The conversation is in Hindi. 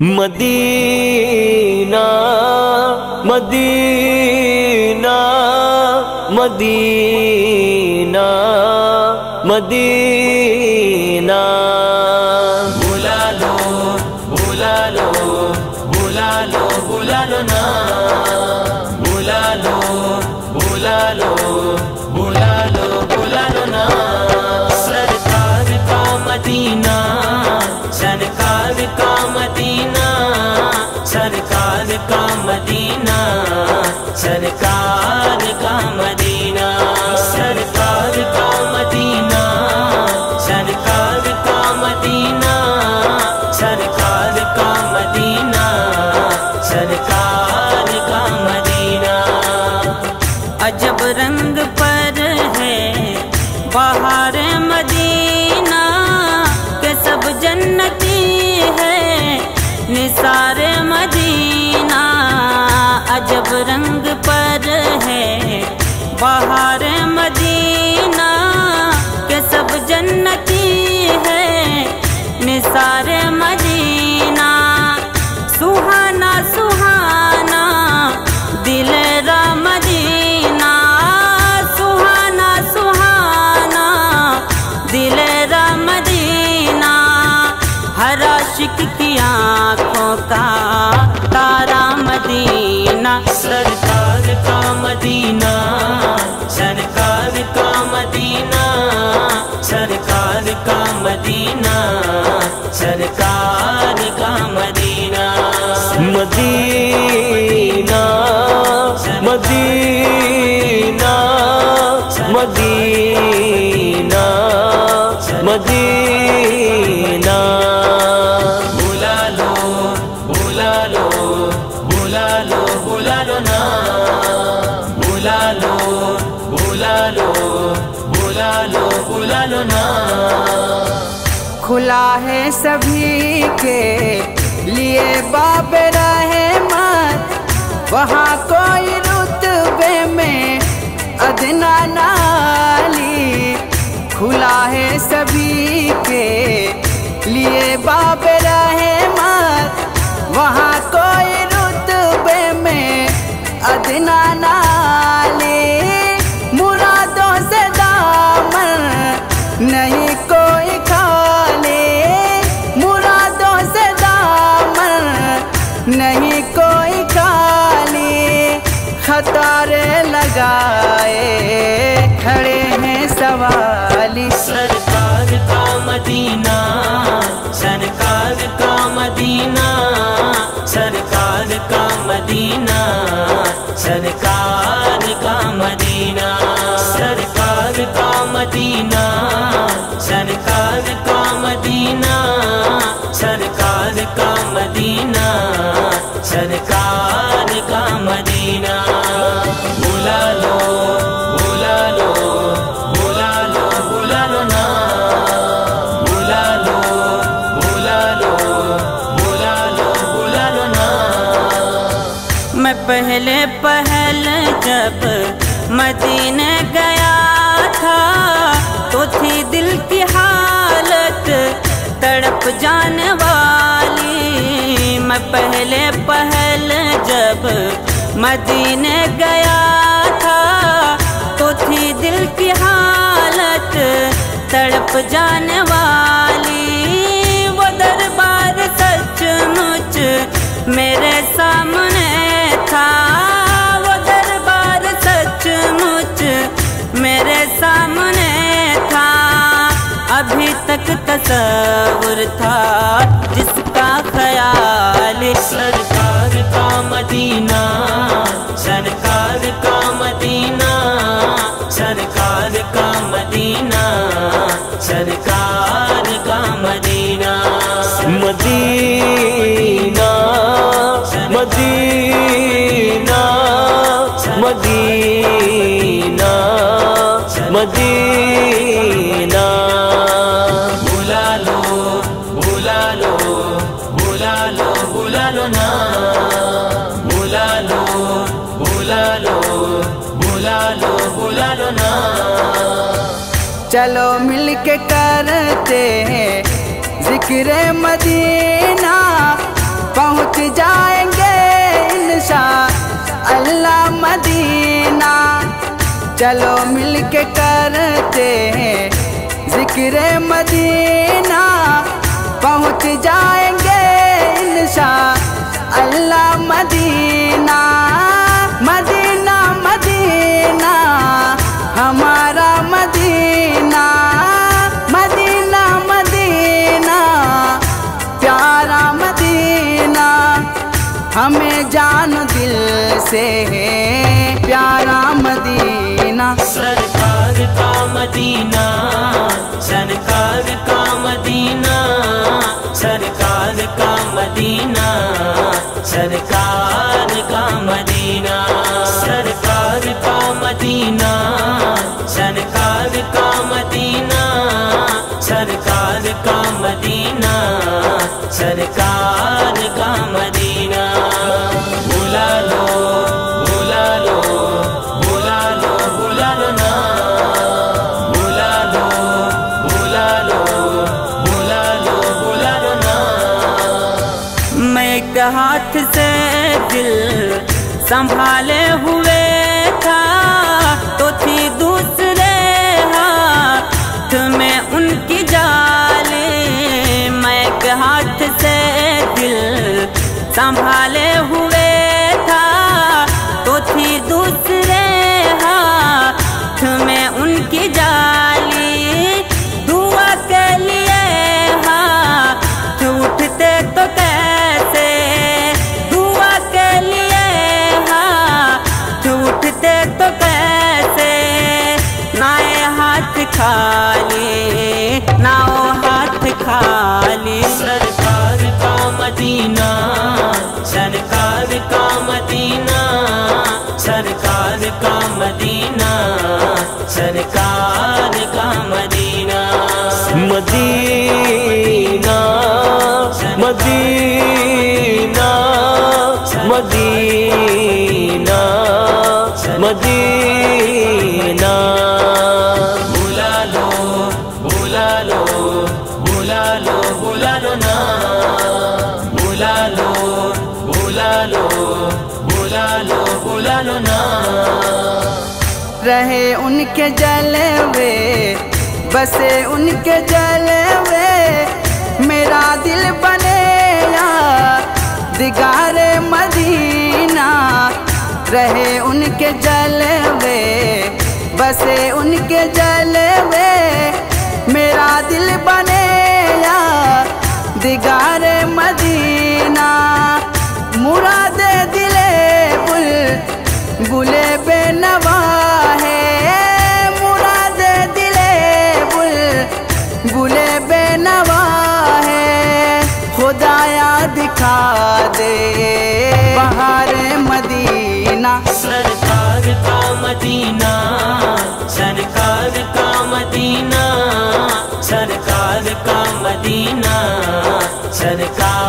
मदीना मदीना मदीना मदीना बुला लो बुला लो बुला लो बुला लो ना बुला लो बुला लो बुला लो बुला लो ना सरकार का मदीना सरकार का मदीना सरकार का मदीना, सरकार का मदीना, सरकार का मदीना, सरकार का मदीना, सरकार का मदीना, सरकार का मदीना। अजब रंग निसार मदीना। सुहाना सुहाना, दिल मदीना। सुहाना सुहाना, दिल मदीना। हर आशिक की आँखों का तारा मदीना। सरकार का मदीना, सरकार का मदीना, सरकार का मदीना। सरकार का Medina. Medina Medina Medina Medina. बुला लो बुला लो बुला लो बुला लो ना। बुला लो बुला लो बुला लो बुला लो ना। खुला है सभी के लिए बाब रहमत वहाँ कोई रुतबे में अदना नाली। खुला है सभी के लिए बाब रहमत वहाँ कोई रुतबे में अदना नाली। खतारे लगाए, खड़े हैं सवाली सरकार का मदीना, सरकार का मदीना, सरकार का मदीना, सरकार का मदीना। पहले पहल जब मदीने गया था तो थी दिल की हालत तड़प जाने वाली। मैं पहले पहल जब मदीने गया था तो थी दिल की हालत तड़प जाने वाली। तस्वुर था, जिसका ख्याल सरकार का मदीना, सरकार का मदीना, सरकार का मदीना, सरकार का मदीना। मदीना दो बुला दो ना। चलो मिलके करते हैं ज़िक्र मदीना। पहुँच जाएँगे इंशा अल्लाह मदीना। चलो मिलके करते हैं ज़िक्र मदीना। पहुँच जाएँगे इंशा अल्लाह मदीना। मदीना से है प्यारा मदीना। सरकार का मदीना, सरकार का मदीना, सरकार का मदीना, सरकार का मदीना। सरकार का मदीना, सरकार का मदीना, सरकार का मदीना, सरकार एक हाथ से दिल संभाले हुए था तो थी दूसरे हाथ में उनकी जाले। मैं हाथ से दिल संभाले हुए का मदीना सरकार का Medina. Medina Medina Medina Medina. रहे उनके जलवे बसे उनके जलवे मेरा दिल बने या दिगारे मदीना, रहे उनके जलवे बसे उनके जलवे मेरा दिल बने या दिगारे मदीना, मुराद दिले बुल, बुले बेनवा है। खुदाया दिखा दे। बाहर मदीना। सरकार का मदीना, सरकार का मदीना, सरकार का मदीना, सरकार